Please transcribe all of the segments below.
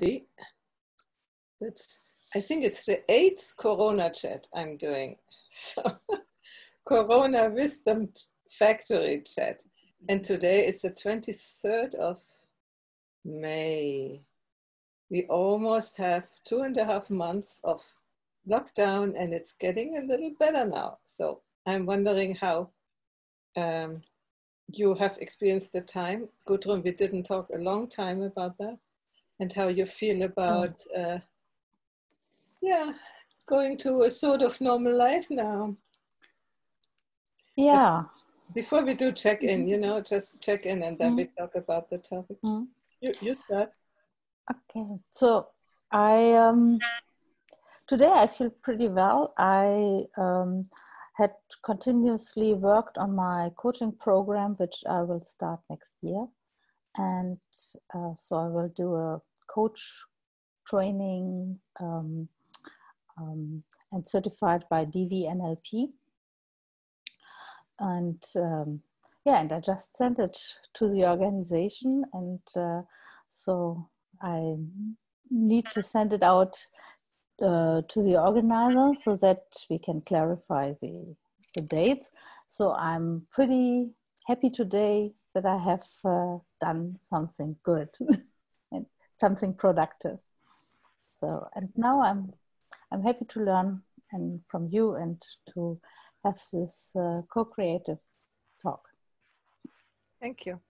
See, that's, I think it's the eighth Corona chat I'm doing. So, Corona Wisdom Factory chat. And today is the 23rd of May. We almost have two and a half months of lockdown and it's getting a little better now. So I'm wondering how um, you have experienced the time. Gudrun, we didn't talk a long time about that and how you feel about, uh, yeah, going to a sort of normal life now. Yeah. Before we do check in, you know, just check in and then mm. we talk about the topic. Mm. You, you start. Okay. So I, um, today I feel pretty well. I, um, had continuously worked on my coaching program, which I will start next year. And uh, so I will do a coach training um, um, and certified by DVNLP. And um, yeah, and I just sent it to the organization. And uh, so I need to send it out uh, to the organizer so that we can clarify the, the dates. So I'm pretty happy today that I have uh, done something good something productive. So and now I'm I'm happy to learn and from you and to have this uh, co-creative talk. Thank you.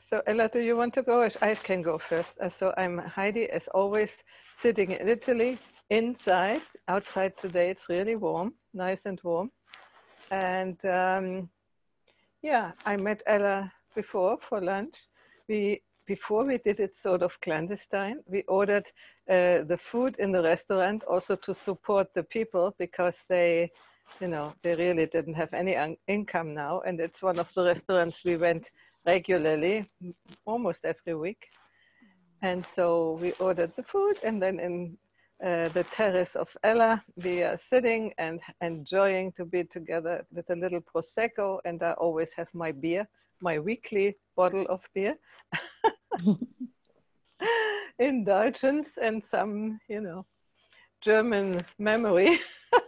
So Ella, do you want to go? I can go first. Uh, so I'm Heidi, as always, sitting in Italy, inside. Outside today, it's really warm, nice and warm. And um, yeah, I met Ella before for lunch. We before we did it sort of clandestine. We ordered uh, the food in the restaurant also to support the people because they, you know, they really didn't have any income now. And it's one of the restaurants we went regularly, almost every week. And so we ordered the food, and then in uh, the terrace of Ella, we are sitting and enjoying to be together with a little prosecco. And I always have my beer, my weekly bottle of beer, indulgence, and some, you know, German memory.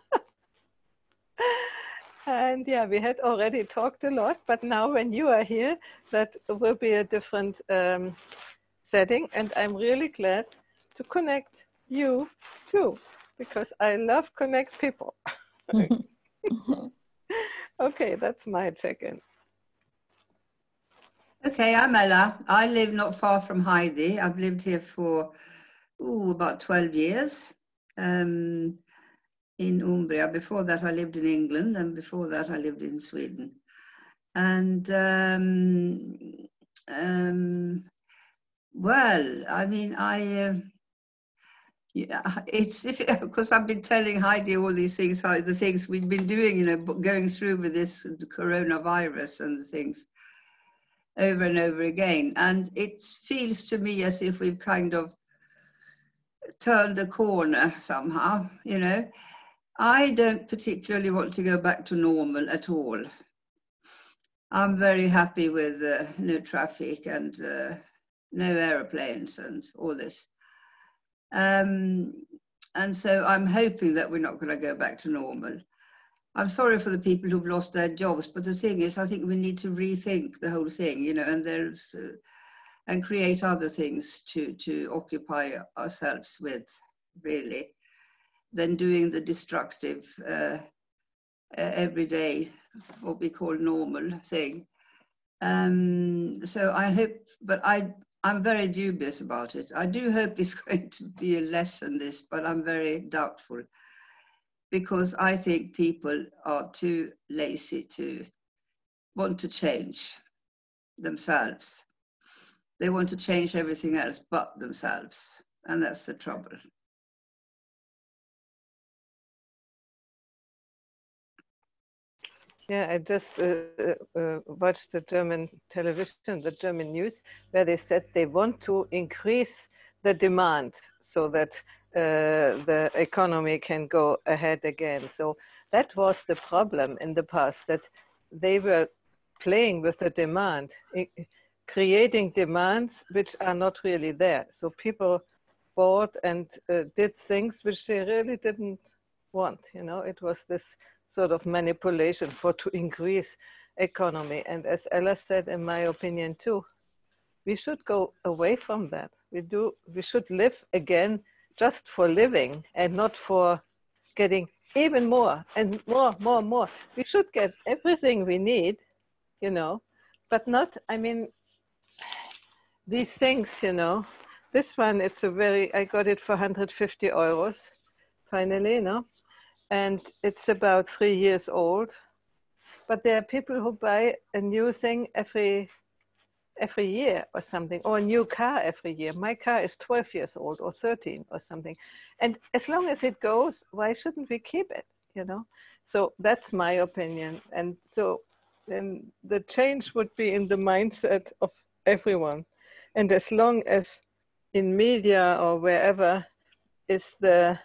And yeah, we had already talked a lot, but now when you are here, that will be a different um, setting. And I'm really glad to connect you too, because I love connect people. okay, that's my check-in. Okay, I'm Ella. I live not far from Heidi. I've lived here for ooh, about 12 years. Um, in Umbria. Before that, I lived in England, and before that, I lived in Sweden. And um, um, well, I mean, I. Uh, yeah, it's because I've been telling Heidi all these things, how the things we've been doing, you know, going through with this coronavirus and things over and over again. And it feels to me as if we've kind of turned a corner somehow, you know. I don't particularly want to go back to normal at all. I'm very happy with uh, no traffic and uh, no aeroplanes and all this. Um, and so I'm hoping that we're not going to go back to normal. I'm sorry for the people who've lost their jobs, but the thing is, I think we need to rethink the whole thing, you know, and there's uh, and create other things to to occupy ourselves with, really than doing the destructive uh, everyday, what we call normal thing. Um, so I hope, but I, I'm very dubious about it. I do hope it's going to be a lesson, this, but I'm very doubtful because I think people are too lazy to want to change themselves. They want to change everything else but themselves, and that's the trouble. Yeah, I just uh, uh, watched the German television, the German news, where they said they want to increase the demand so that uh, the economy can go ahead again. So that was the problem in the past, that they were playing with the demand, creating demands which are not really there. So people bought and uh, did things which they really didn't want. You know, it was this sort of manipulation for to increase economy. And as Ella said, in my opinion too, we should go away from that. We do. We should live again just for living and not for getting even more and more, more, more. We should get everything we need, you know, but not. I mean, these things, you know. This one, it's a very. I got it for 150 euros, finally, know, and it's about three years old. But there are people who buy a new thing every every year or something, or a new car every year. My car is 12 years old or 13 or something. And as long as it goes, why shouldn't we keep it? You know? So that's my opinion. And so then the change would be in the mindset of everyone. And as long as in media or wherever is the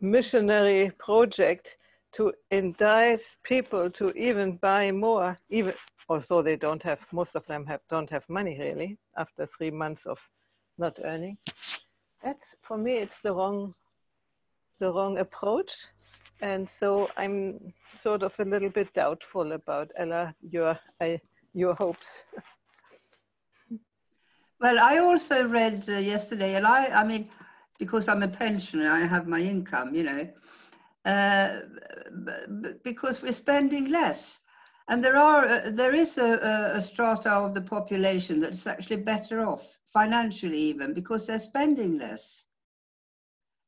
missionary project to entice people to even buy more, even although they don't have, most of them have, don't have money really after three months of not earning. That's, for me, it's the wrong, the wrong approach. And so I'm sort of a little bit doubtful about Ella, your, I, your hopes. well, I also read uh, yesterday, and I, I mean, because I'm a pensioner, I have my income, you know, uh, because we're spending less. And there are uh, there is a, a, strata of the population that's actually better off financially even because they're spending less,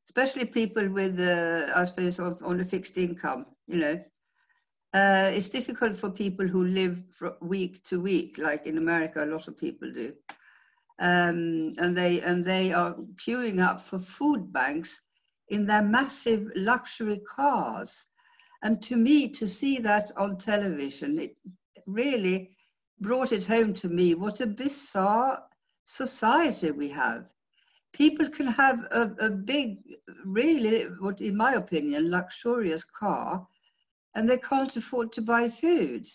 especially people with uh, I suppose on, a fixed income. You know, uh, it's difficult for people who live week to week, like in America, a lot of people do, um, and they and they are queuing up for food banks in their massive luxury cars and to me, to see that on television, it really brought it home to me what a bizarre society we have. People can have a, a big, really, what in my opinion, luxurious car, and they can't afford to buy food.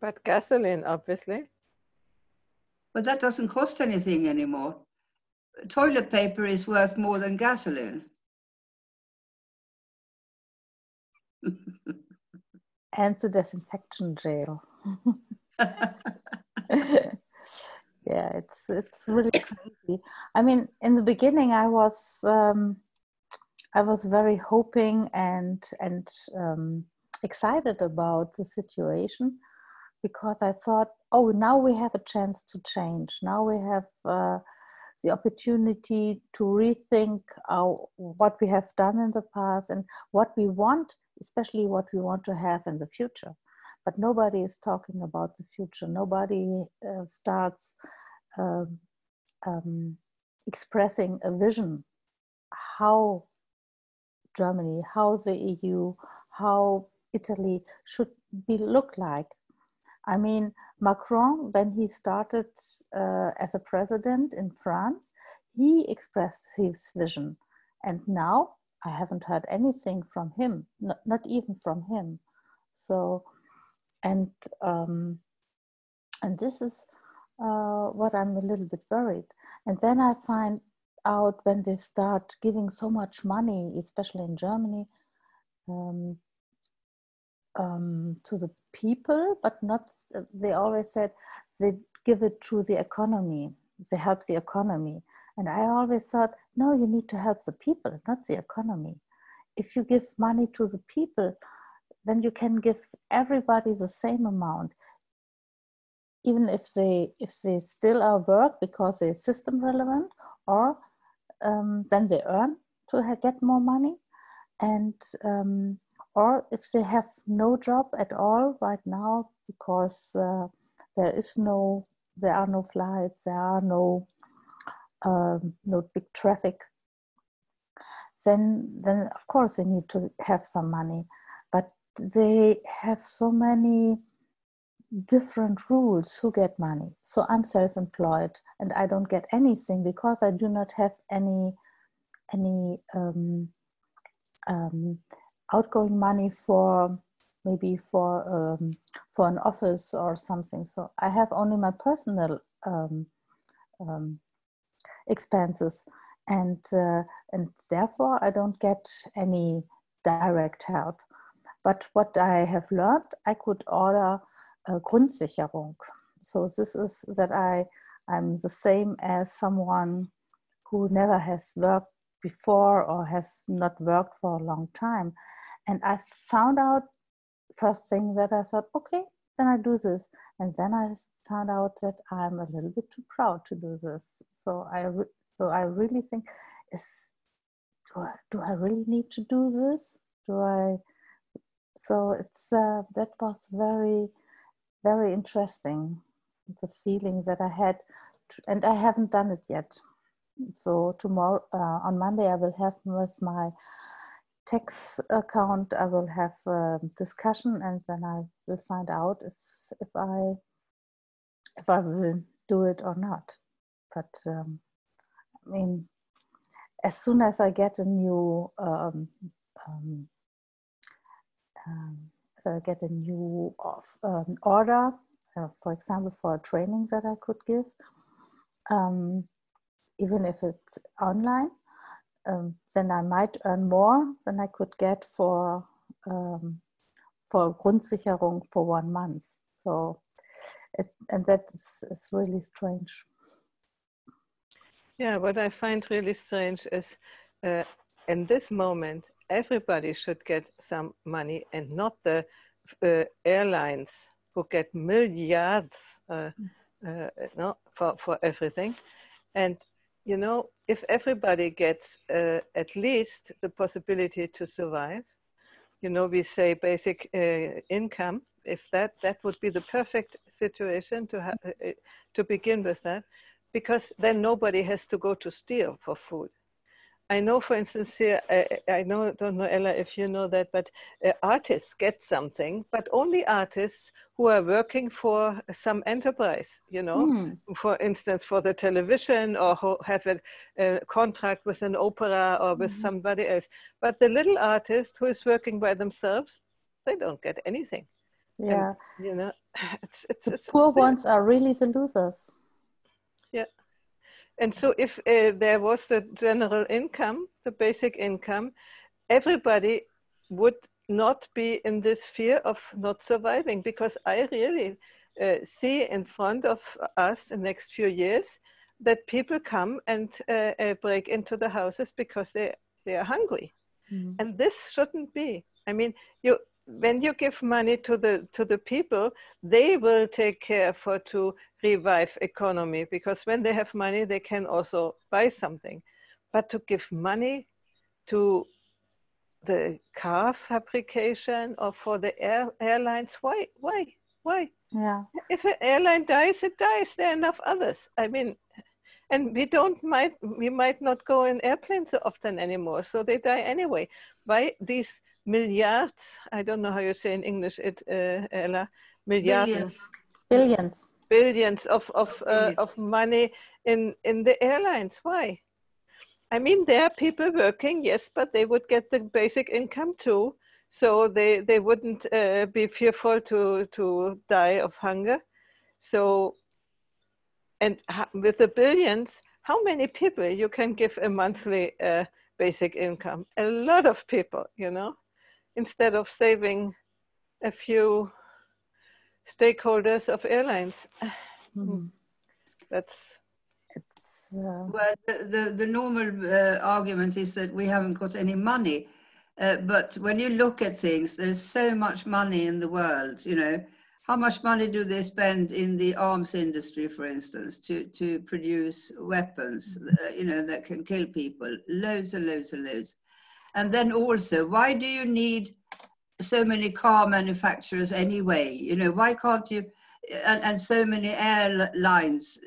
But gasoline, obviously. But that doesn't cost anything anymore. Toilet paper is worth more than gasoline. And the disinfection gel. yeah, it's it's really crazy. I mean, in the beginning, I was um, I was very hoping and and um, excited about the situation because I thought, oh, now we have a chance to change. Now we have. Uh, the opportunity to rethink our, what we have done in the past and what we want especially what we want to have in the future. But nobody is talking about the future. Nobody uh, starts um, um, expressing a vision how Germany, how the EU, how Italy should be look like. I mean, Macron, when he started uh, as a president in France, he expressed his vision. And now I haven't heard anything from him, not, not even from him. So, and um, and this is uh, what I'm a little bit worried. And then I find out when they start giving so much money, especially in Germany, um, um, to the people, but not. They always said they give it to the economy. They help the economy, and I always thought, no, you need to help the people, not the economy. If you give money to the people, then you can give everybody the same amount. Even if they if they still are work because they're system relevant, or um, then they earn to get more money, and um, or if they have no job at all right now because uh, there is no there are no flights, there are no um, no big traffic, then then of course they need to have some money, but they have so many different rules who get money. So I'm self-employed and I don't get anything because I do not have any any um, um, outgoing money for maybe for um, for an office or something. So I have only my personal um, um, expenses, and uh, and therefore I don't get any direct help. But what I have learned, I could order a Grundsicherung. So this is that I I'm the same as someone who never has worked before or has not worked for a long time. And I found out first thing that I thought, okay, then I do this. And then I found out that I'm a little bit too proud to do this. So I, re- so I really think, is do I, do I really need to do this? Do I? So it's uh, that was very, very interesting. The feeling that I had, and I haven't done it yet. So tomorrow, uh, on Monday, I will have with my tax account, I will have a discussion, and then I will find out if if I if I will do it or not. But um, I mean, as soon as I get a new um, um, um so I get a new um, order, uh, for example, for a training that I could give, um, even if it's online, um, then I might earn more than I could get for um, for Grundsicherung for one month. So, it's, and that's is really strange. Yeah, what I find really strange is uh, in this moment, everybody should get some money and not the uh, airlines who get milliards uh, uh no, for, for everything. And you know, if everybody gets uh, at least the possibility to survive, you know, we say basic uh, income, if that, that would be the perfect situation to, ha- uh, uh to begin with that, because then nobody has to go to steal for food. I know, for instance, here, I, I know, don't know, Ella, if you know that, but uh, artists get something, but only artists who are working for some enterprise, you know, mm. for instance, for the television or who have a, a contract with an opera or with mm. somebody else. But the little artist who is working by themselves, they don't get anything. Yeah. And, you know, it's, it's, the it's, poor ones are really the losers. Yeah. And so if uh, there was the general income, the basic income, everybody would not be in this fear of not surviving because I really uh, see in front of us in the next few years that people come and uh, uh break into the houses because they, they are hungry. Mm-hmm. And this shouldn't be. I mean, you when you give money to the to the people, they will take care for to revive economy because when they have money, they can also buy something. But to give money to the car fabrication or for the air, airlines, why, why, why? Yeah. If an airline dies, it dies. There are enough others. I mean, and we don't might we might not go in airplanes so often anymore, so they die anyway. Why these milliards, I don't know how you say in English it, uh, Ella, milliards. Billions. Billions of, of, uh, of money in, in the airlines. Why? I mean, there are people working, yes, but they would get the basic income too. So they, they wouldn't uh, be fearful to, to die of hunger. So, and with the billions, how many people you can give a monthly uh, basic income? A lot of people, you know instead of saving a few stakeholders of airlines. Mm. That's it's uh... well the, the, the normal uh, argument is that we haven't got any money uh, but when you look at things there's so much money in the world you know how much money do they spend in the arms industry for instance to to produce weapons uh, you know that can kill people loads and loads and loads and then also, why do you need so many car manufacturers anyway? You know, why can't you, and, and so many airlines?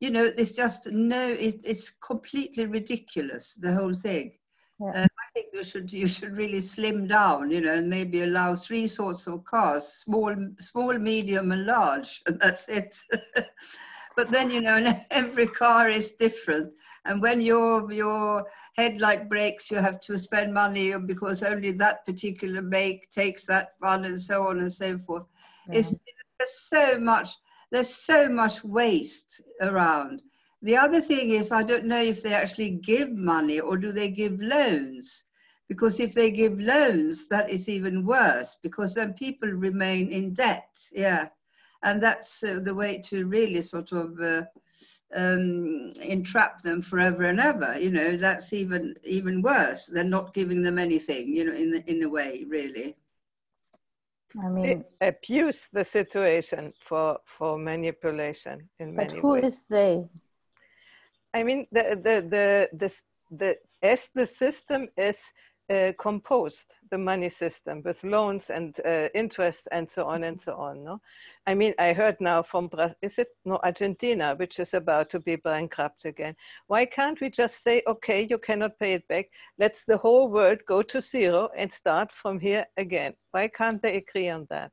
You know, it's just no, it, it's completely ridiculous, the whole thing. Yeah. Uh, I think you should you should really slim down, you know, and maybe allow three sorts of cars: small, small, medium, and large, and that's it. but then, you know, every car is different And when your your headlight breaks, you have to spend money because only that particular make takes that one, and so on and so forth. Yeah. It's there's so much there's so much waste around. The other thing is, I don't know if they actually give money or do they give loans. Because if they give loans, that is even worse because then people remain in debt. Yeah. And that's uh, the way to really sort of uh, um, entrap them forever and ever. You know, that's even even worse than not giving them anything. You know, in the, in a way, really. I mean, they abuse the situation for for manipulation in but many who ways. is they? I mean, the the the the, the as the system is uh, composed the money system with loans and uh, interest and so on and so on. No, I mean I heard now from is it no Argentina which is about to be bankrupt again. Why can't we just say okay you cannot pay it back? Let's the whole world go to zero and start from here again. Why can't they agree on that?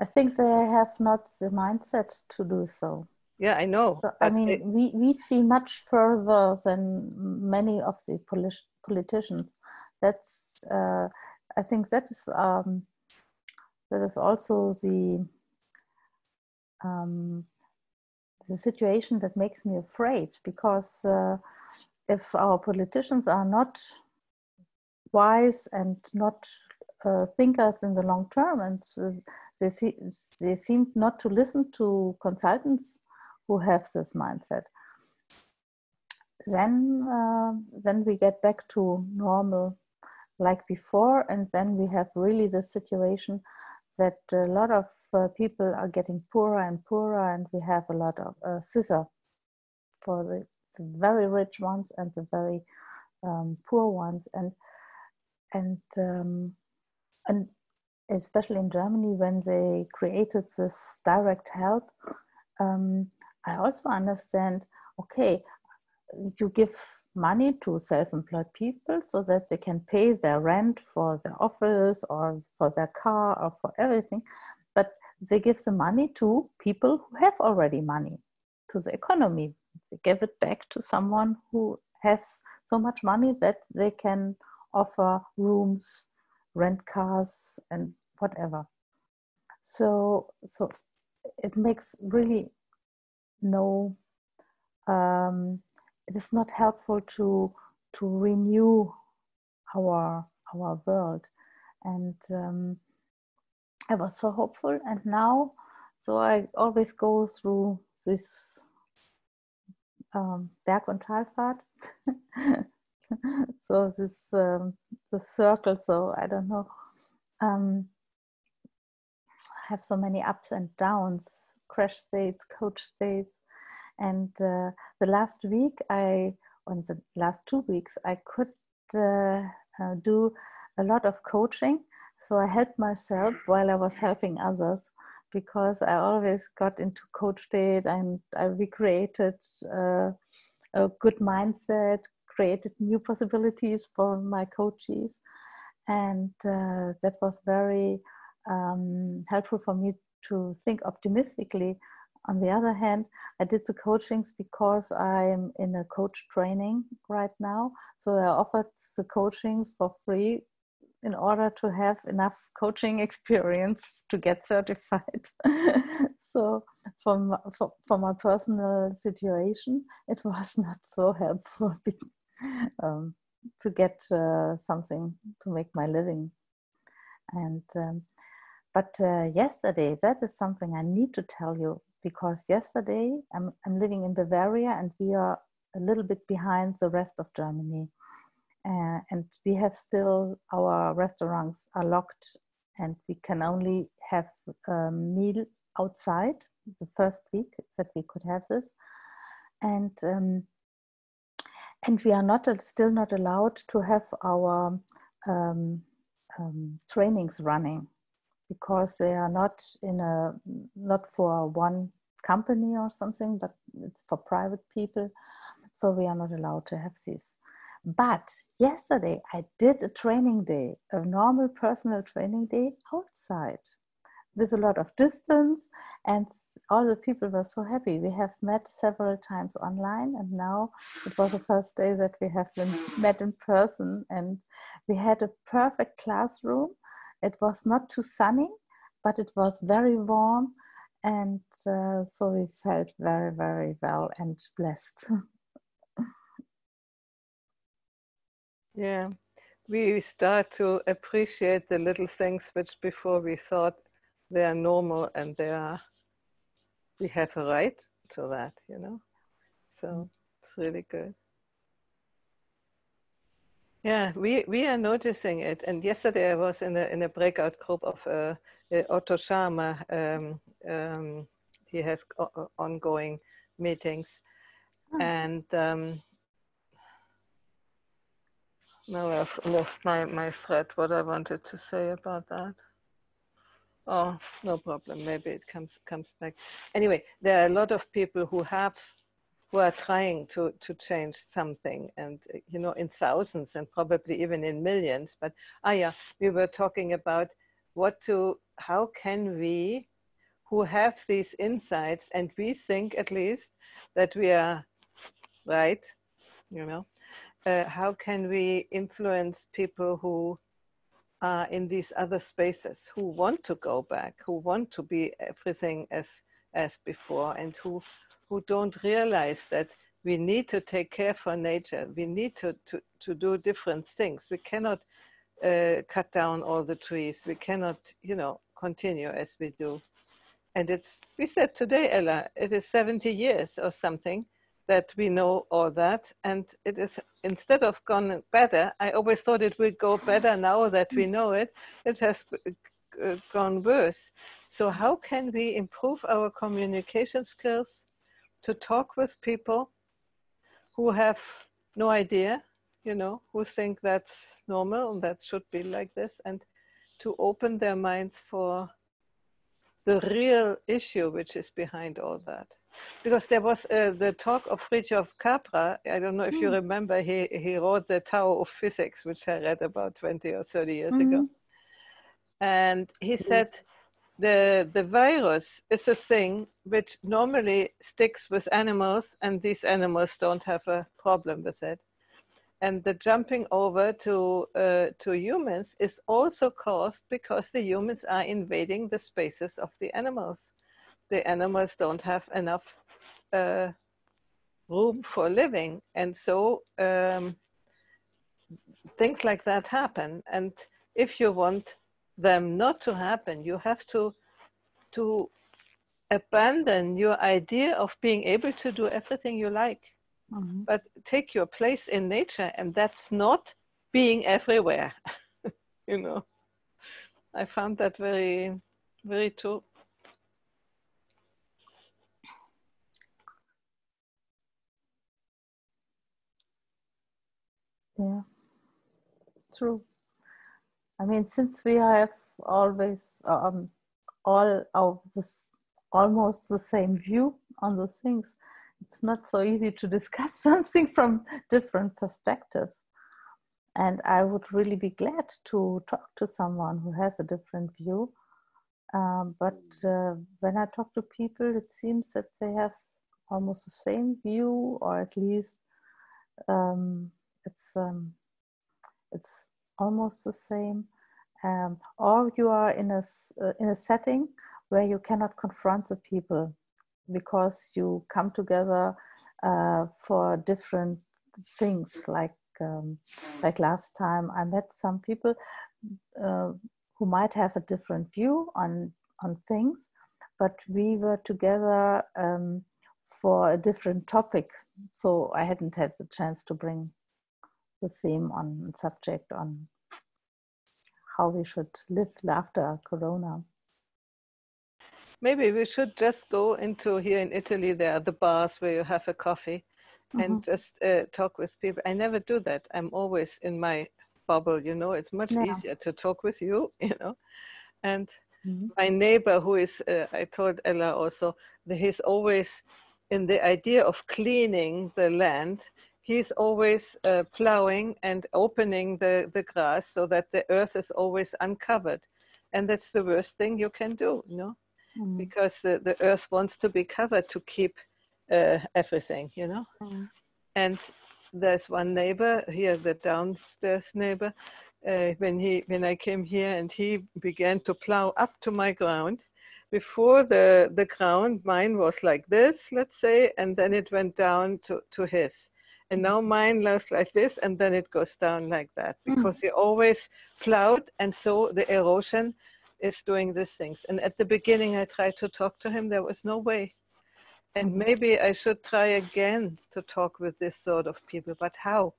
I think they have not the mindset to do so. Yeah, I know. So, I mean, it, we, we see much further than many of the polit- politicians that's uh, I think that is um, that is also the um, the situation that makes me afraid because uh, if our politicians are not wise and not uh, thinkers in the long term and they, see, they seem not to listen to consultants who have this mindset then uh, then we get back to normal like before. And then we have really the situation that a lot of uh, people are getting poorer and poorer, and we have a lot of uh, scissor for the, the, very rich ones and the very um, poor ones, and and um, and especially in Germany when they created this direct help, um, I also understand. Okay, you give money to self-employed people so that they can pay their rent for their office or for their car or for everything. But they give the money to people who have already money to the economy. They give it back to someone who has so much money that they can offer rooms rent cars and whatever. So so it makes really no um, it is not helpful to to renew our our world. And um, i was so hopeful and now so i always go through this um, berg und talfahrt. So this um, the circle so i don't know um, I have so many ups and downs crash states coach states and uh, the last week, I, on the last two weeks, I could uh, uh, do a lot of coaching. So I helped myself while I was helping others because I always got into coach state and I recreated uh, a good mindset, created new possibilities for my coaches. And uh, that was very um, helpful for me to think optimistically on the other hand, I did the coachings because I'm in a coach training right now. So I offered the coachings for free in order to have enough coaching experience to get certified. so from for, for my personal situation, it was not so helpful um, to get uh, something to make my living. And um, but uh, yesterday, that is something I need to tell you because yesterday I'm, I'm living in Bavaria and we are a little bit behind the rest of Germany. Uh, and we have still our restaurants are locked and we can only have a meal outside the first week that we could have this and um, and we are not still not allowed to have our um, um, trainings running because they are not in a not for one company or something but it's for private people so we are not allowed to have this but yesterday i did a training day a normal personal training day outside with a lot of distance and all the people were so happy. We have met several times online, and now it was the first day that we have been met in person. And we had a perfect classroom. It was not too sunny, but it was very warm. And uh, so we felt very, very well and blessed. yeah, we start to appreciate the little things which before we thought they are normal and they are we have a right to that, you know. So it's really good. Yeah, we, we are noticing it. And yesterday I was in a, in a breakout group of uh, uh Otto Scharmer. Um, um, he has ongoing meetings. Oh. And um, now I've lost my, my thread, what I wanted to say about that. Oh, no problem. Maybe it comes comes back. Anyway, there are a lot of people who have who are trying to to change something, and you know, in thousands and probably even in millions. But ah, yeah, we were talking about what to, how can we, who have these insights, and we think at least that we are right, you know, uh, how can we influence people who are in these other spaces who want to go back, who want to be everything as as before, and who who don't realize that we need to take care for nature. We need to to, to do different things. We cannot uh, cut down all the trees. We cannot, you know, continue as we do. And it's we said today, Ella, it is 70 years or something that we know all that and it is instead of gone better i always thought it would go better now that we know it it has uh, gone worse so how can we improve our communication skills to talk with people who have no idea you know who think that's normal and that should be like this and to open their minds for the real issue which is behind all that because there was uh, the talk of Fritjof Capra. I don't know if mm. you hmm. remember, he, he wrote the Tao of Physics, which I read about 20 or 30 years mm-hmm. ago. And he said the, the virus is a thing which normally sticks with animals, and these animals don't have a problem with it. And the jumping over to, uh, to humans is also caused because the humans are invading the spaces of the animals the animals don't have enough uh, room for living. And so um, things like that happen. And if you want them not to happen, you have to, to abandon your idea of being able to do everything you like. Mm-hmm. But take your place in nature, and that's not being everywhere. you know, I found that very, very true. Yeah, true. I mean, since we have always um, all of this almost the same view on the things, it's not so easy to discuss something from different perspectives. And I would really be glad to talk to someone who has a different view. Um, but uh, when I talk to people, it seems that they have almost the same view, or at least um, it's um, it's almost the same um, or you are in a uh, in a setting where you cannot confront the people because you come together uh, for different things like um, like last time i met some people uh, who might have a different view on on things but we were together um, for a different topic. So i hadn't had the chance to bring the theme on subject on how we should live after Corona. Maybe we should just go into here in Italy. There are the bars where you have a coffee and mm-hmm. just uh, talk with people. I never do that. I'm always in my bubble. You know, it's much yeah. easier to talk with you. You know, and mm-hmm. my neighbor, who is, uh, I told Ella also, that he's always in the idea of cleaning the land he's always uh, plowing and opening the, the grass so that the earth is always uncovered. And that's the worst thing you can do, you know? mm. because the, the earth wants to be covered to keep uh, everything, you know. Mm. And there's one neighbor here, the downstairs neighbor, uh, when he when I came here and he began to plow up to my ground. Before the the ground, mine was like this, let's say, and then it went down to to his. And now mine goes like this, and then it goes down like that mm. because mm. he always plowed, and so the erosion is doing these things. And at the beginning, I tried to talk to him. There was no way. And mm-hmm. maybe I should try again to talk with this sort of people. But how?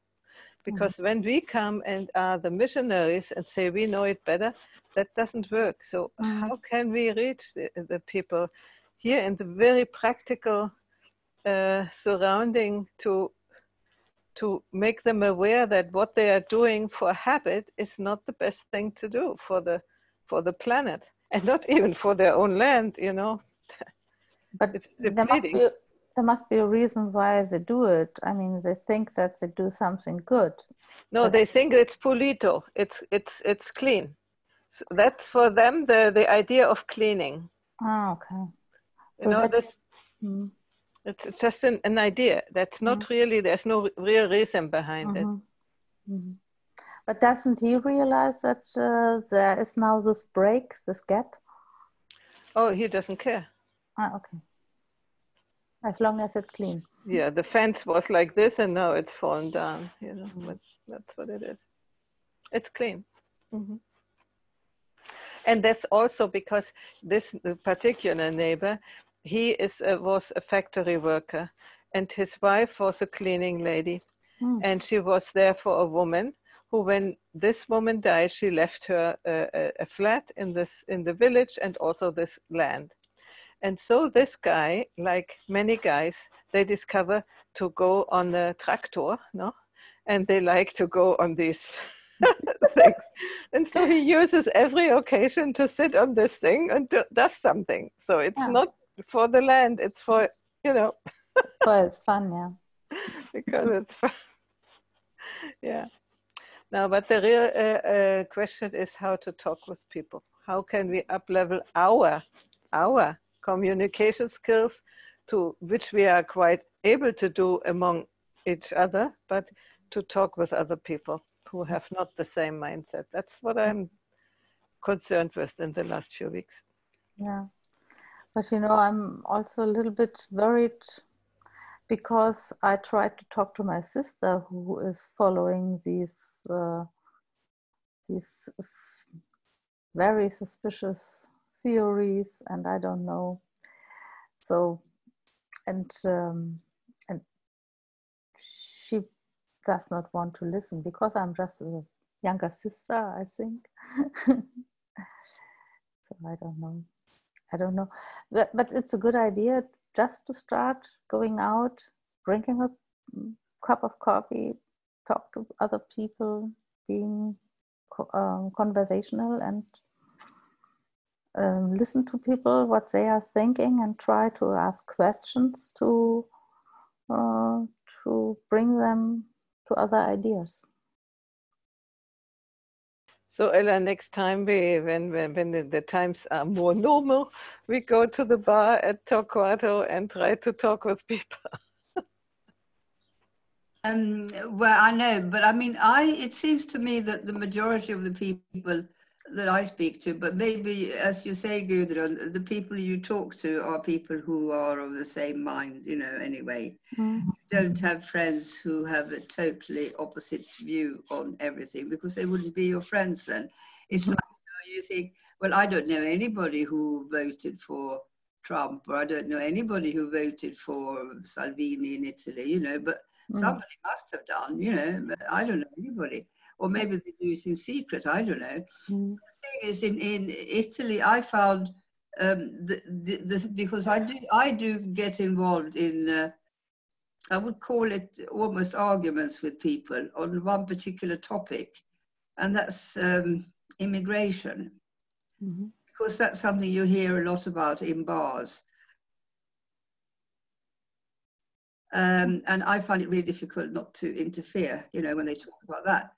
Because mm-hmm. when we come and are the missionaries and say we know it better, that doesn't work. So, mm-hmm. how can we reach the, the, people here in the very practical uh, surrounding to to make them aware that what they are doing for habit is not the best thing to do for the for the planet and not even for their own land you know? But there must be there must be a reason why they do it. I mean they think that they do something good. No they think it's pulito it's it's it's clean. So that's for them the the idea of cleaning. Oh okay. So you know this hmm. It's just an, an idea that's not mm really there's no real reason behind mm-hmm. it mm-hmm. but doesn't he realize that uh, there is now this break this gap oh he doesn't care Ah, okay. As long as it's clean. Yeah, the fence was like this and now it's fallen down, you know, but that's what it is. It's clean. Mm-hmm. And that's also because this particular neighbor, he is a, was a factory worker and his wife was a cleaning lady. Mm. And she was there for a woman who, when this woman died, she left her a, a flat in this in the village and also this land. And so this guy, like many guys, they discover to go on the tractor, no? And they like to go on these things. And so he uses every occasion to sit on this thing and do, does something. So it's yeah. not for the land, it's for, you know. it's for it's fun, yeah. because it's fun. yeah. Now, but the real uh, uh, question is how to talk with people. How can we up level our, our communication skills to which we are quite able to do among each other, but to talk with other people who have not the same mindset. That's what I'm concerned with in the last few weeks. Yeah. But you know, I'm also a little bit worried because I tried to talk to my sister who is following these uh, these very suspicious theories and I don't know. So, and um, and she does not want to listen because I'm just a younger sister, I think. so I don't know. I don't know, but, but it's a good idea just to start going out, drinking a cup of coffee, talk to other people, being um, conversational and um, listen to people what they are thinking and try to ask questions to uh, to bring them to other ideas so ella next time we when when, when the, the, times are more normal we go to the bar at torquato and try to talk with people. Um, well i know but i mean i it seems to me that the majority of the people that I speak to, but maybe, as you say, Gudrun, the people you talk to are people who are of the same mind, you know, anyway. Mm-hmm. You don't have friends who have a totally opposite view on everything because they wouldn't be your friends then. It's like, you, know, you think, well, I don't know anybody who voted for Trump, or I don't know anybody who voted for Salvini in Italy, you know, but mm-hmm. somebody must have done, you know, I don't know anybody or maybe they do it in secret. I don't know. Mm. The thing is, in, in Italy, I found um, the, the, the, because I do I do get involved in. Uh, I would call it almost arguments with people on one particular topic, and that's um, immigration. Mm-hmm. Because that's something you hear a lot about in bars. Um, and I find it really difficult not to interfere, you know, when they talk about that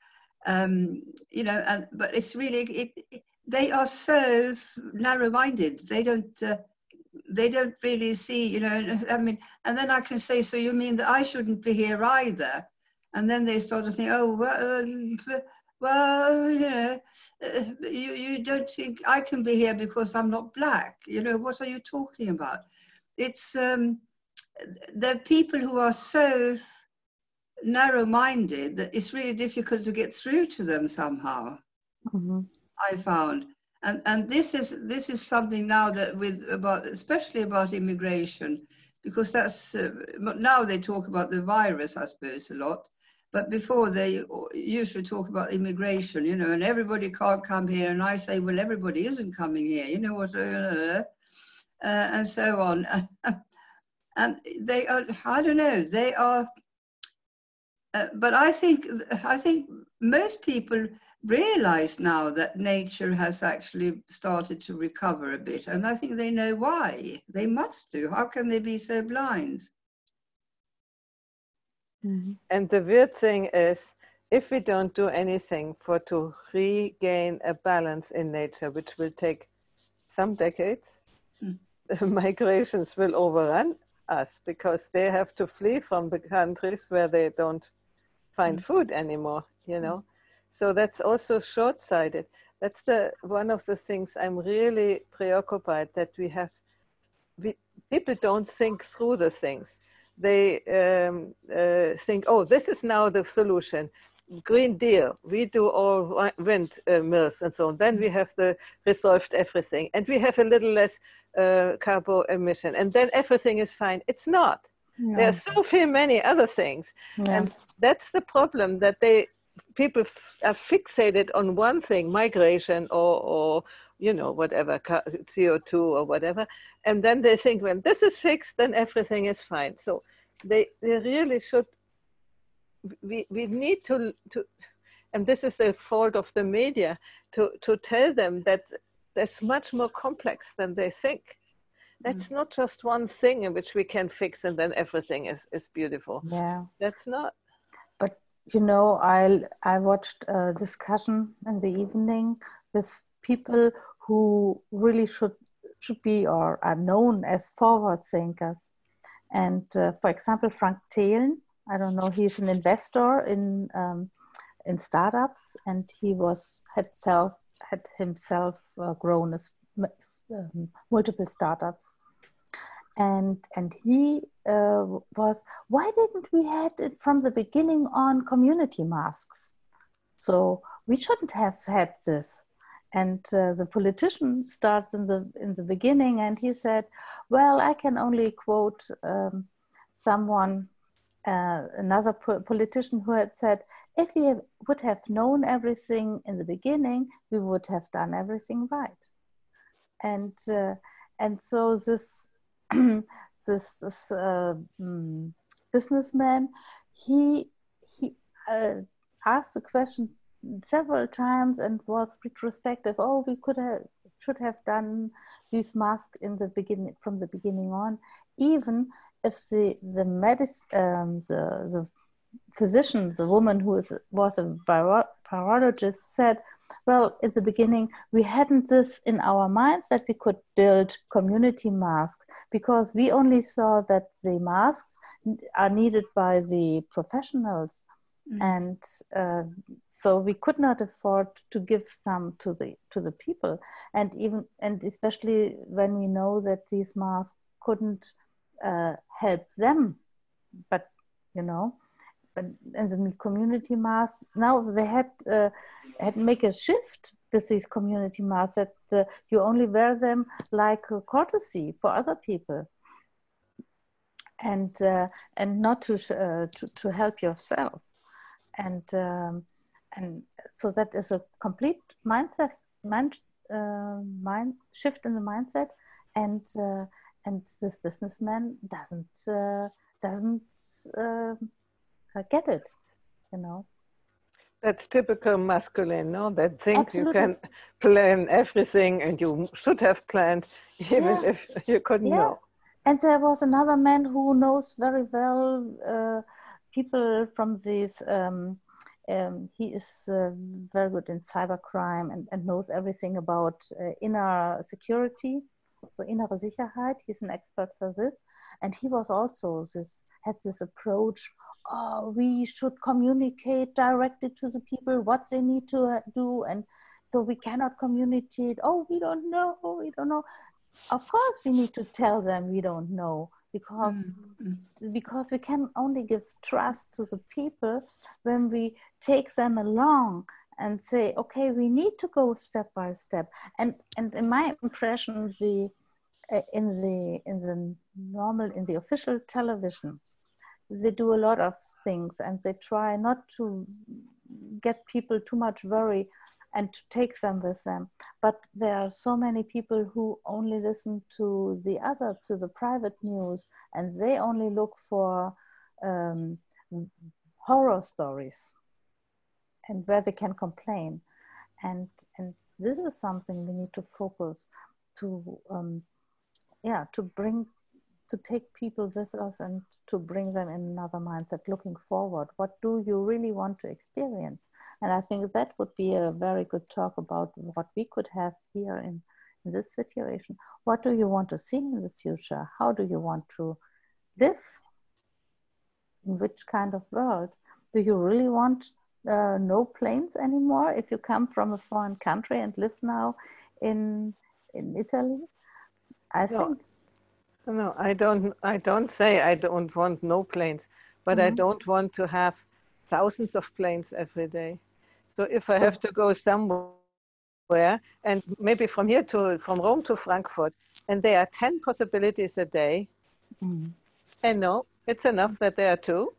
um, you know, and, but it's really, it, it, they are so narrow-minded. They don't. Uh, they don't really see, you know. I mean, and then I can say, so you mean that I shouldn't be here either? And then they start to think, oh, well, uh, well, you know, uh, you, you don't think I can be here because I'm not black. You know, what are you talking about? It's um, are people who are so narrow-minded that it's really difficult to get through to them somehow. Mm-hmm. I found, and and this is this is something now that with about especially about immigration, because that's uh, now they talk about the virus, I suppose, a lot. But before they usually talk about immigration, you know, and everybody can't come here, and I say, well, everybody isn't coming here, you know what, uh, uh, and so on. and they are, I don't know, they are uh, but I think I think most people realize now that nature has actually started to recover a bit, and I think they know why. They must do. How can they be so blind? Mm-hmm. And the weird thing is, if we don't do anything for to regain a balance in nature, which will take some decades, mm. the migrations will overrun us because they have to flee from the countries where they don't find mm. food anymore, you know. So that's also short-sighted. That's the one of the things I'm really preoccupied that we have. We, people don't think through the things. They um, uh, think, oh, this is now the solution. Green Deal, we do all wind uh, mills and so on. Then we have the resolved everything, and we have a little less uh, carbon emission, and then everything is fine. It's not yeah. There are so few many other things, yeah. and that's the problem that they people are fixated on one thing, migration or or you know whatever CO two or whatever, and then they think when this is fixed, then everything is fine. So they they really should. We we need to to, and this is a fault of the media to to tell them that there's much more complex than they think that's mm. not just one thing in which we can fix and then everything is, is beautiful. Yeah. That's not but you know i i watched a discussion in the evening with people who really should should be or are known as forward thinkers. And uh, for example frank thelen i don't know he's an investor in um, in startups and he was had self had himself uh, grown as um, multiple startups. And and he uh, was why didn't we had it from the beginning on community masks? So we shouldn't have had this. And uh, the politician starts in the in the beginning and he said well i can only quote um, someone uh, another po- politician who had said if we would have known everything in the beginning we would have done everything right and uh, and so this this, this uh, mm, businessman he he uh, asked the question several times and was retrospective. Oh we could have should have done these masks in the beginning from the beginning on. Even if the the medicine um, the the physician the woman who is, was a virologist said well, at the beginning, we hadn't this in our minds that we could build community masks because we only saw that the masks are needed by the professionals. Mm. And uh, so we could not afford to give some to the to the people, and even and especially when we know that these masks couldn't uh, help them, but you know, and the community mass. Now they had uh, had make a shift with these community masks that uh, you only wear them like a courtesy for other people. And uh, and not to, uh, to, to help yourself. And um, and so that is a complete mindset mind, uh, mind shift in the mindset. And uh, and this businessman doesn't doesn't uh, get it, you know. That's typical masculine, no? That think Absolutely. you can plan everything and you should have planned even yeah. if you couldn't yeah. know. And there was another man who knows very well uh, people from these um, um, he is uh, very good in cybercrime and, and knows everything about uh, inner security, so innere Sicherheit. He's an expert for this, and he was also this had this approach. Oh, we should communicate directly to the people what they need to uh, do, and so we cannot communicate. Oh, we don't know. We don't know. Of course, we need to tell them we don't know because mm-hmm. because we can only give trust to the people when we take them along and say okay we need to go step by step and and in my impression the uh, in the in the normal in the official television they do a lot of things and they try not to get people too much worry and to take them with them. But there are so many people who only listen to the other, to the private news, and they only look for um, horror stories and where they can complain. And, and this is something we need to focus to, um, yeah, to bring to take people with us and to bring them in another mindset looking forward. What do you really want to experience? And i think that would be a very good talk about what we could have here in, in this situation. What do you want to see in the future? How do you want to live? In which kind of world? Do you really want uh, no planes anymore? If you come from a foreign country and live now in in italy i no. think no, I don't. I don't say I don't want no planes, but mm-hmm. I don't want to have thousands of planes every day. So if I have to go somewhere, and maybe from here to from Rome to Frankfurt, and there are ten possibilities a day, mm-hmm. and no, it's enough that there are 2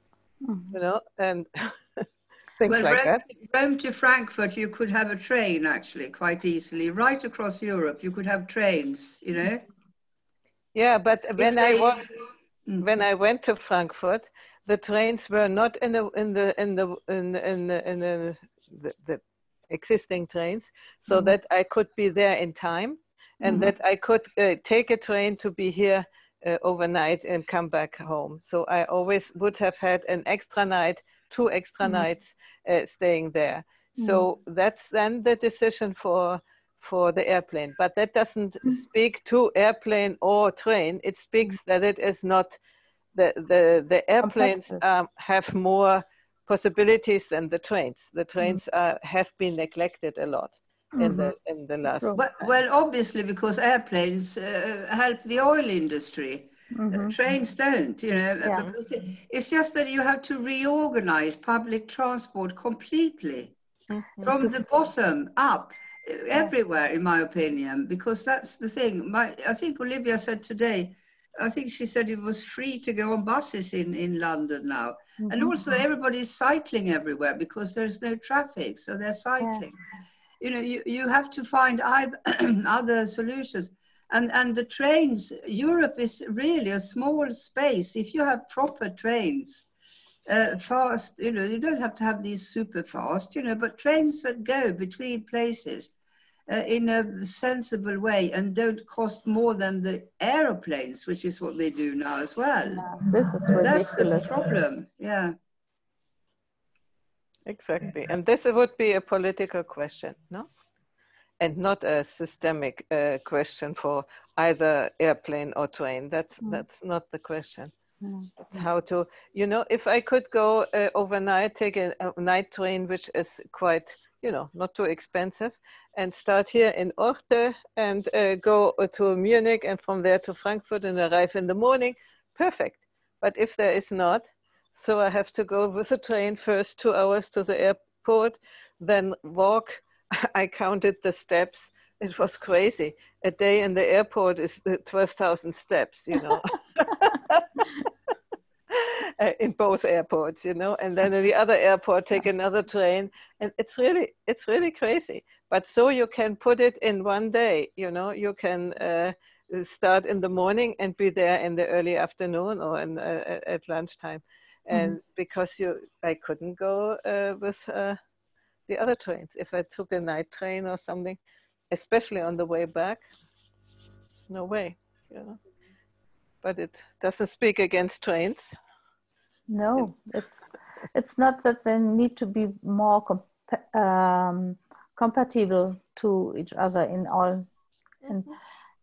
mm-hmm. You know, and things well, like Rome, that. Rome to Frankfurt, you could have a train actually quite easily. Right across Europe, you could have trains. You know. Yeah, but when they, I was mm. when I went to Frankfurt, the trains were not in the in the in the in the, in the, in the, the, the existing trains, so mm that I could be there in time, and mm that I could uh, take a train to be here uh, overnight and come back home. So I always would have had an extra night, two extra nights uh, staying there. So that's then the decision for for the airplane, but that doesn't mm-hmm. speak to airplane or train. It speaks that it is not the the the airplanes um, have more possibilities than the trains. The mm-hmm. trains uh, have been neglected a lot mm-hmm. in the mm-hmm. in the last. Well, well obviously because airplanes uh, help the oil industry. Mm-hmm. Uh, trains don't, you know. Yeah. It's just that you have to reorganize public transport completely mm-hmm. from the bottom up everywhere, in my opinion, because that's the thing. My, I think Olivia said today, I think she said it was free to go on buses in, in London now. Mm-hmm. And also everybody's cycling everywhere because there's no traffic, so they're cycling. Yeah. You know, you, you have to find either other solutions. And, and the trains, Europe is really a small space. If you have proper trains, uh, fast, you know, you don't have to have these super fast, you know, but trains that go between places uh, in a sensible way and don't cost more than the aeroplanes, which is what they do now as well. Yeah, this is ridiculous. That's the problem. Yeah. Exactly. And this would be a political question, no? And not a systemic uh, question for either airplane or train. That's mm. that's not the question. Mm. It's how to, you know, if I could go uh, overnight, take a, a night train, which is quite you know, not too expensive, and start here in Orte and uh, go to Munich and from there to Frankfurt and arrive in the morning, perfect. But if there is not, so I have to go with the train first two hours to the airport, then walk. I counted the steps. It was crazy. A day in the airport is 12,000 steps, you know. uh, in both airports, you know, and then in the other airport take another train, and it's really it's really crazy. But so you can put it in one day, you know, you can uh, start in the morning and be there in the early afternoon or in, uh, at lunchtime, and mm-hmm. because you I couldn't go uh, with uh, the other trains if I took a night train or something, especially on the way back. No way, you know but it doesn't speak against trains. No, it's it's not that they need to be more comp- um, compatible to each other in all. And,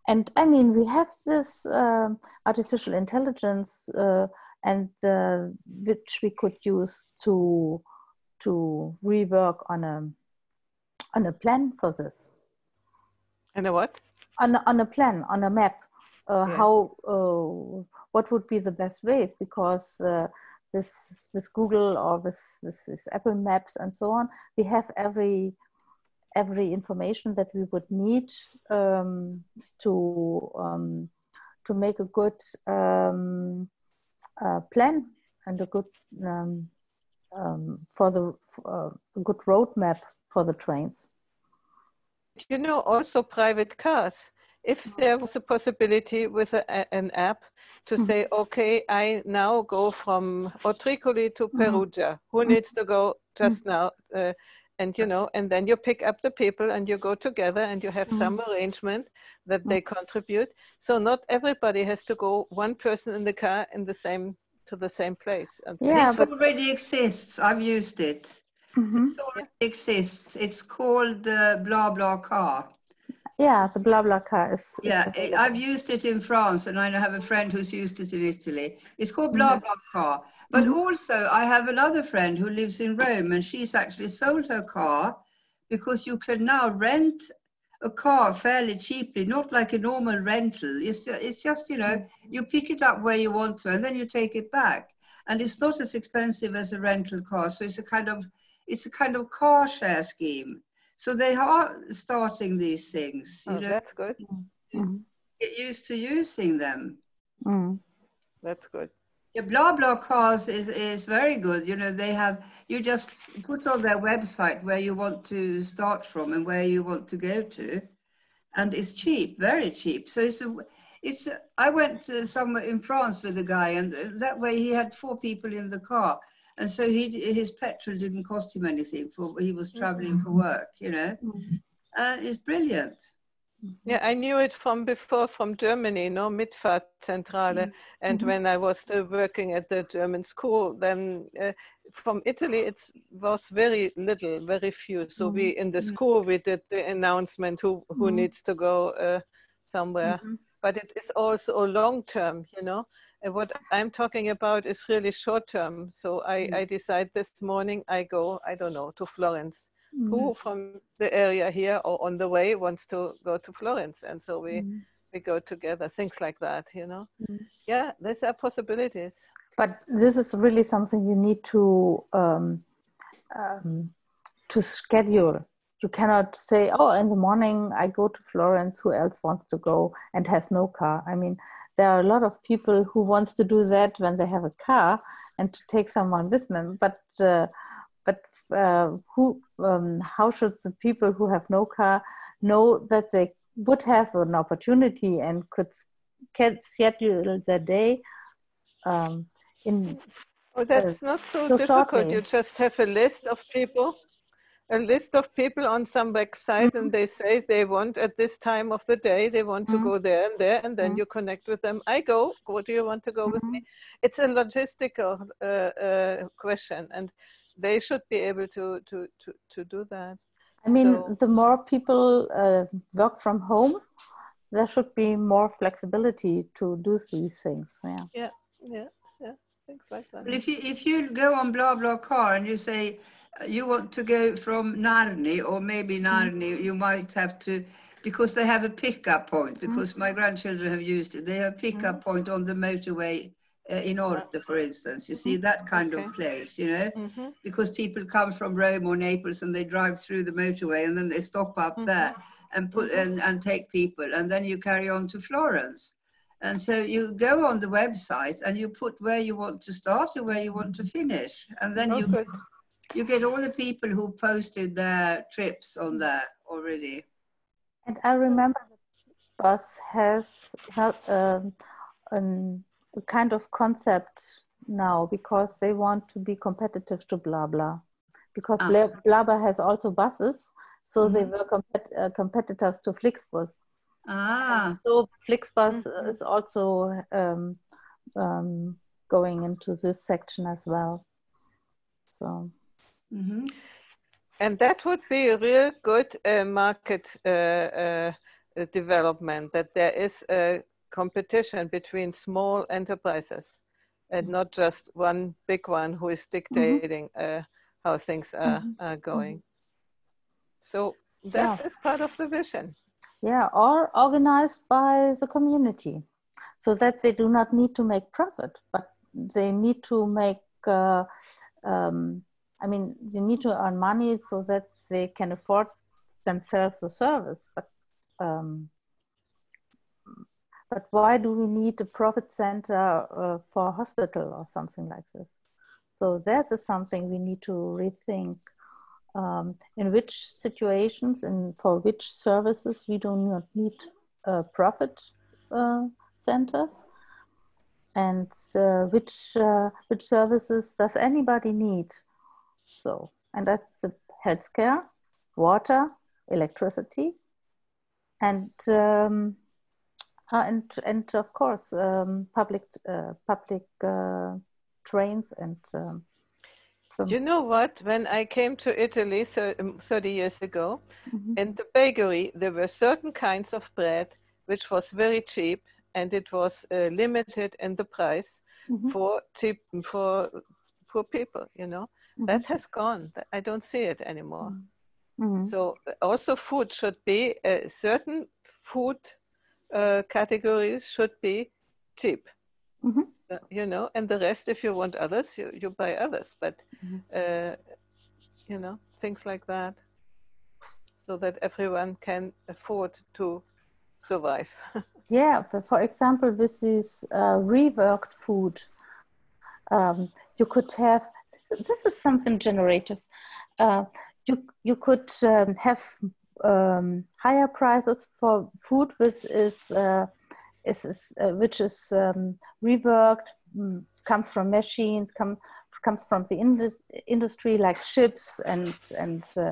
and I mean, we have this uh, artificial intelligence, uh, and uh, which we could use to to rework on a on a plan for this. And a what? On a, on a plan, on a map, uh, Yeah. how uh, what would be the best ways because uh, this this Google or this, this this Apple Maps and so on, we have every every information that we would need um, to um, to make a good um, uh, plan and a good um, um, for the uh, a good roadmap for the trains. You know, also private cars. If there was a possibility with a, a- an app to Mhm. say, okay, I now go from Otricoli to Mhm. Perugia. Who Mhm. needs to go just now? Uh, and you know, and then you pick up the people and you go together and you have Mhm. some arrangement that they contribute. So not everybody has to go one person in the car in the same to the same place. And. Yeah, this but- already exists. I've used it. Mhm. It already exists. It's called the BlaBlaCar. Yeah, the BlaBlaCar is. is Yeah, available. Eh, I've used it in France, and I have a friend who's used it in Italy. It's called mm. blah blah car. But Mhm. also, I have another friend who lives in Rome, and she's actually sold her car because you can now rent a car fairly cheaply, not like a normal rental. It's it's just you know mm-hmm. you pick it up where you want to, and then you take it back, and it's not as expensive as a rental car. So it's a kind of it's a kind of car share scheme. So they are starting these things. You Oh, know, that's good. Mhm. get used to using them. Mm. That's good. The blah blah cars is, is very good. You know, they have you just put on their website where you want to start from and where you want to go to, and it's cheap, very cheap. So it's a, it's. A, I went somewhere in France with a guy, and that way he had four people in the car, and so he his petrol didn't cost him anything for he was traveling for work. You know, uh, it's brilliant. Yeah, I knew it from before from Germany, no Mitfahrzentrale. And Mhm. when I was still working at the German school, then uh, from Italy it was very little, very few. So we in the Mhm. school we did the announcement who who Mhm. needs to go uh, somewhere. Mhm. But it is also long term, you know. What I'm talking about is really short term. So I, Mm. I decide this morning I go, I don't know, to Florence Mhm. who from the area here or on the way wants to go to Florence, and so we Mhm. we go together. Things like that, you know. Mhm. Yeah, these are possibilities. But this is really something you need to um, um, to schedule. You cannot say, "Oh, in the morning I go to Florence. Who else wants to go and has no car?" I mean, there are a lot of people who wants to do that when they have a car and to take someone with them. But uh, but uh, who? Um, how should the people who have no car know that they would have an opportunity and could can schedule their day um, in Oh, that's not so, so difficult. shortly. You just have a list of people, a list of people on some website, and they say they want at this time of the day they want to Mhm. go there and there, and then Mhm. you connect with them. I go. what Do you want to go with me? It's a logistical uh, uh, question, and they should be able to to to to do that. I mean, So- the more people uh, work from home, there should be more flexibility to do these things. Yeah. Yeah, yeah, yeah. Things like that. But if you if you go on BlaBlaCar and you say you want to go from Narni or maybe mm. Narni, you might have to because they have a pickup point. Mm. Because my grandchildren have used it. They have a pickup mm. point on the motorway uh, in uh, Orte, for instance. You see mm-hmm. that kind Okay. of place, you know, hmm because people come from Rome or Naples and they drive through the motorway and then they stop up mm-hmm. there and put mm-hmm. and, and take people and then you carry on to Florence. And so you go on the website and you put where you want to start and where you want to finish. And then Oh, you good. You get all the people who posted their trips on there already. And I remember that bus has had um, an, a kind of concept now because they want to be competitive to blah blah. Because Ah. blah blah Blah has also buses, so they were compet- uh, competitors to Flixbus. Ah, So Flixbus Mhm. is also um, um, going into this section as well. So. Mhm. And that would be a real good uh, market uh, uh, uh, development, that there is a competition between small enterprises and not just one big one who is dictating uh, how things are, Mhm. are going. So that is part of the vision. Yeah, or organized by the community so that they do not need to make profit, but they need to make, uh, um, I mean, they need to earn money so that they can afford themselves the service. But, um, but why do we need a profit center uh, for a hospital or something like this? So that is something we need to rethink um, in which situations and for which services we do not need uh, profit uh, centers and uh, which uh, which services does anybody need so and that's the healthcare water electricity and um, uh, and and of course um, public uh, public uh, trains and um, some You know what? When I came to Italy um, 30 years ago, Mhm. in the bakery, there were certain kinds of bread which was very cheap and it was uh, limited in the price Mhm. for cheap for poor people. You know. That has gone. I don't see it anymore. Mhm. So uh, also food should be uh, certain food uh, categories should be cheap. Mhm. Uh, you know, and the rest, if you want others, you, you buy others. But Mhm. uh, you know, things like that, so that everyone can afford to survive. Yeah, but for example, with this uh, reworked food, um, you could have this, is something generative. Uh, you you could um, have um, higher prices for food which is uh, is, is uh, which is um, reworked, mm, comes from machines, come comes from the indus- industry like chips and and uh,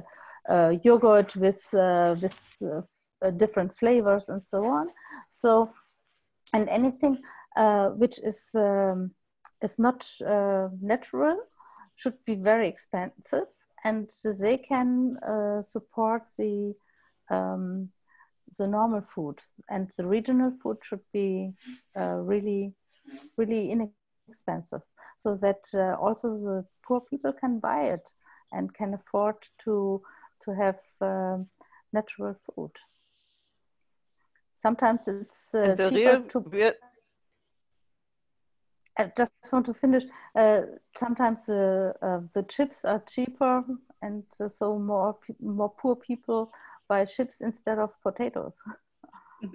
uh, yogurt with uh, with different flavors and so on. So, and anything which is um, is not natural should be very expensive, and they can uh, support the um, the normal food, and the regional food should be uh, really really inexpensive, so that uh, also the poor people can buy it and can afford to to have um natural food. Sometimes it's uh, cheaper real, to I just want to finish. Uh, sometimes the uh, the chips are cheaper, and uh, so more more poor people buy chips instead of potatoes.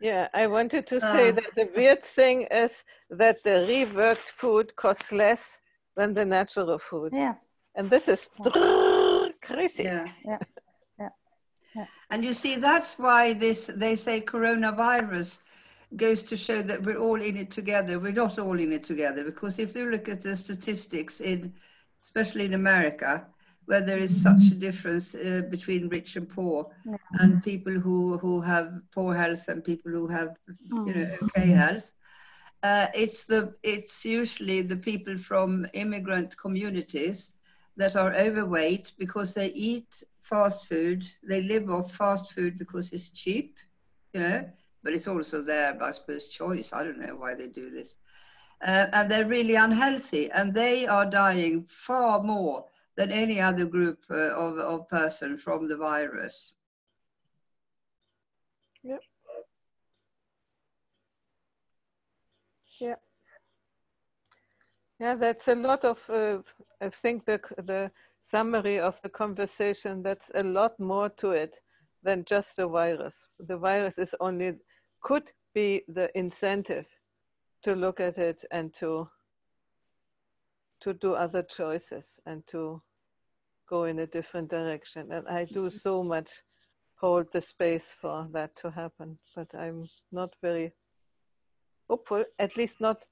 Yeah, I wanted to say Ah. that the weird thing is that the reworked food costs less than the natural food. Yeah, And this is crazy. yeah. Yeah. Yeah. Yeah. And you see, that's why this they say coronavirus goes to show that we're all in it together. We're not all in it together because if you look at the statistics in, especially in America, where there is such a difference uh, between rich and poor, Yeah. and people who who have poor health and people who have you know Mm. okay health. Uh, it's the it's usually the people from immigrant communities that are overweight because they eat fast food. They live off fast food because it's cheap, you know. But it's also their, I suppose, choice. I don't know why they do this. Uh, and they're really unhealthy, and they are dying far more than any other group uh, of of person from the virus. Yeah, yeah, that's a lot of, uh, I think the, the summary of the conversation, that's a lot more to it than just a virus. The virus is only, could be the incentive to look at it and to, to do other choices and to go in a different direction. And I do so much hold the space for that to happen, but I'm not very hopeful, at least not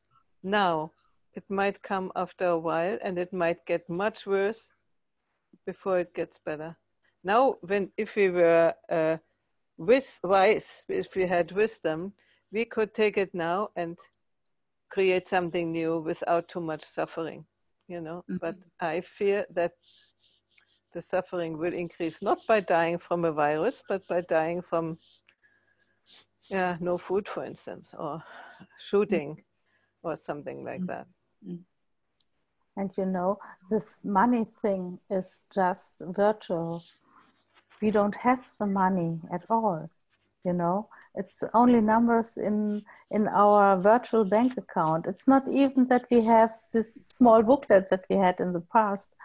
now. It might come after a while and it might get much worse before it gets better. Now, when if we were uh, wis- wise, if we had wisdom, we could take it now and create something new without too much suffering. you know. Mhm. But I fear that the suffering will increase not by dying from a virus, but by dying from, yeah, no food, for instance, or shooting or something like Mm. that. And you know, this money thing is just virtual. We don't have the money at all. You know, it's only numbers in in our virtual bank account. It's not even that we have this small booklet that we had in the past.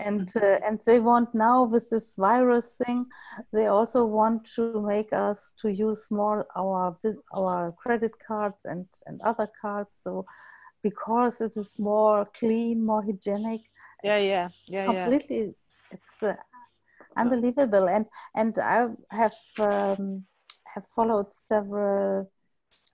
and uh, and they want now with this virus thing, they also want to make us to use more our our credit cards and and other cards. So because it is more clean, more hygienic. Yeah, yeah, yeah, yeah. It's uh, unbelievable, and and I have um, have followed several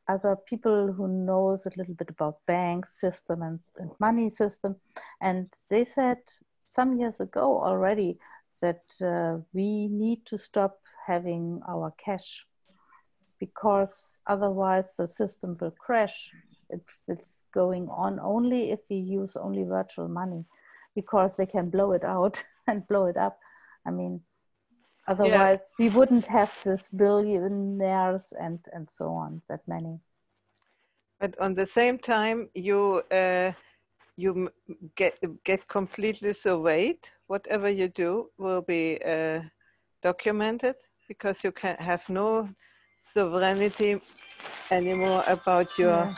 other people who knows a little bit about bank system and, and money system, and they said some years ago already that uh, we need to stop having our cash because otherwise the system will crash. It, it's going on only if we use only virtual money because they can blow it out and blow it up. I mean, otherwise we wouldn't have this billionaires and, and so on, that many. But on the same time, you uh, you get get completely surveyed. Whatever you do will be uh, documented because you can have no sovereignty anymore about your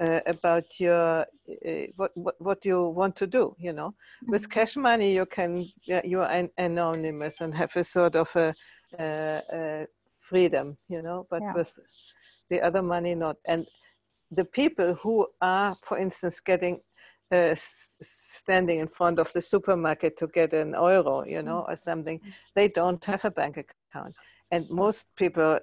uh, about your uh, what, what what you want to do. You know, with cash money, you can you are an, anonymous and have a sort of a, uh, uh, freedom. You know, but Yeah. with the other money not. And the people who are, for instance, getting uh, standing in front of the supermarket to get an euro, you know, or something, they don't have a bank account. And most people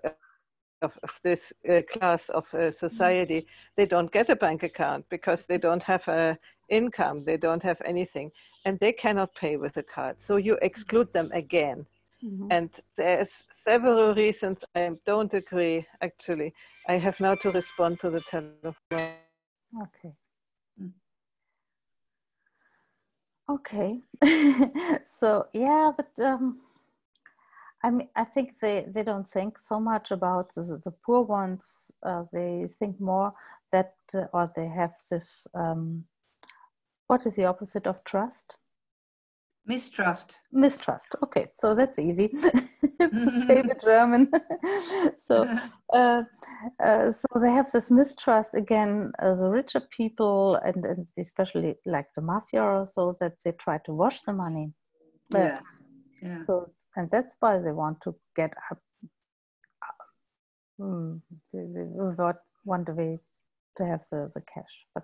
of, of this uh, class of uh, society, they don't get a bank account because they don't have a income, they don't have anything, and they cannot pay with a card. So you exclude them again. Mhm. And there's several reasons I don't agree, actually. I have now to respond to the telephone. Okay. Mm. Okay. so yeah, but um, I mean, I think they, they don't think so much about the, the poor ones. Uh, they think more that, uh, or they have this. Um, what is the opposite of trust? Mistrust. Mistrust. Okay, so that's easy. it's the same in German. so uh, uh, so they have this mistrust again uh, the richer people and, and especially like the mafia or so that they try to wash the money Uh, yeah. Yeah. so and that's why they want to get up Hmm, they, they want want a way to have the, the cash but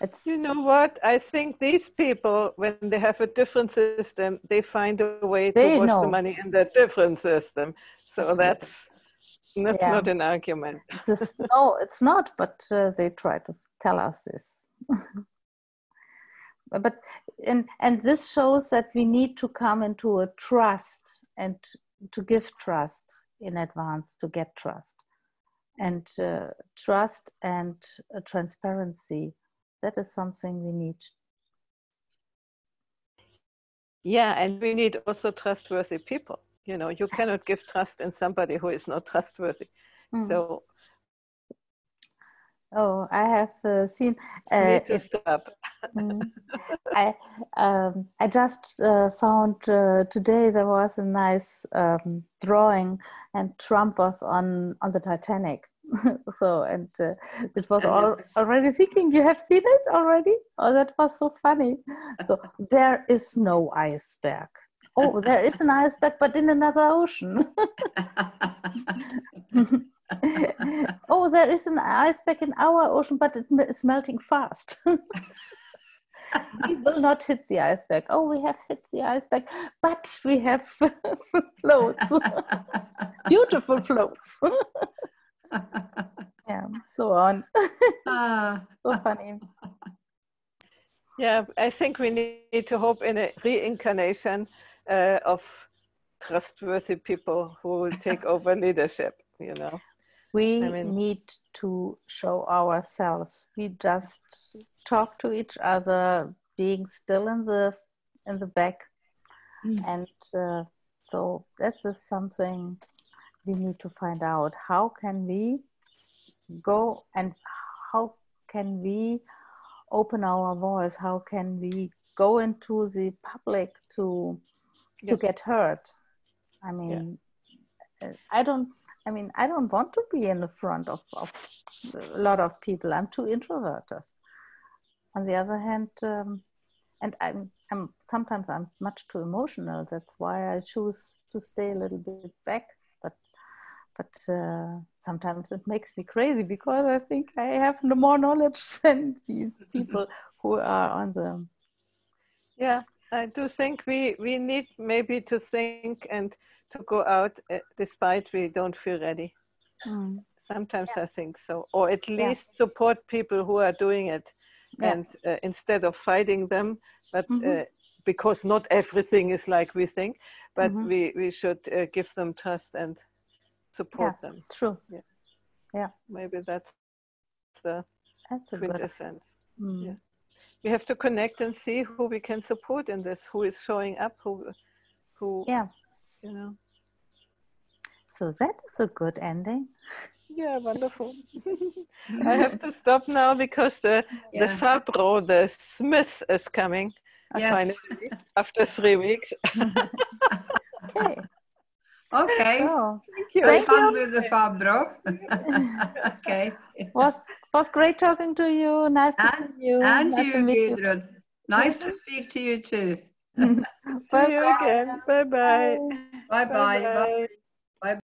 it's You know what? I think these people, when they have a different system, they find a way to wash know. the money in that different system. So that's that's Yeah. not an argument. just, no it's not but uh, they try to tell us this but and and this shows that we need to come into a trust and to give trust in advance to get trust and uh, trust and uh, transparency that is something we need Yeah, and we need also trustworthy people. You know, you cannot give trust in somebody who is not trustworthy. Mm. So oh i have uh, seen uh, if. Mm. I um, I just uh, found uh, today there was a nice um, drawing, and Trump was on on the Titanic. so and uh, it was all already thinking you have seen it already. Oh, that was so funny. So there is no iceberg. Oh, there is an iceberg, but in another ocean. Oh, there is an iceberg in our ocean, but it is melting fast. we will not hit the iceberg. Oh, we have hit the iceberg, but we have floats, beautiful floats. yeah, so on. Ah, So funny. Yeah, I think we need to hope in a reincarnation uh, of trustworthy people who will take over leadership, you know. We I mean- need to show ourselves. We just talk to each other, being still in the in the back, Mm. and uh, so that is something we need to find out. How can we go and how can we open our voice? How can we go into the public to to get heard? I mean, uh, I don't. I mean, I don't want to be in the front of, of a lot of people. I'm too introverted. On the other hand, um, and I'm, I'm sometimes I'm much too emotional. That's why I choose to stay a little bit back. But but uh, sometimes it makes me crazy because I think I have no more knowledge than these people who are on the. Yeah, I do think we, we need maybe to think and to go out uh, despite we don't feel ready. Mm, Sometimes I think so, or at Yeah. least support people who are doing it, Yeah. and uh, instead of fighting them, but Mhm. uh, because not everything is like we think, but Mhm. we we should uh, give them trust and support them. true. Yeah. yeah. Maybe that's the That's a good. quintessence. Mm. yeah. We have to connect and see who we can support in this, who is showing up, who who Yeah. you know. So that is a good ending. Yeah, wonderful. I have to stop now because the the Fabro, the Smith, is coming uh, Yes. finally after three weeks. Okay. Okay. So Thank you. Have Thank you. with the Fabro. okay. was was great talking to you. Nice to And- see you. And nice to you, you. Gudrun. Nice to speak to you too. See you again. Bye bye. Bye bye. Bye bye.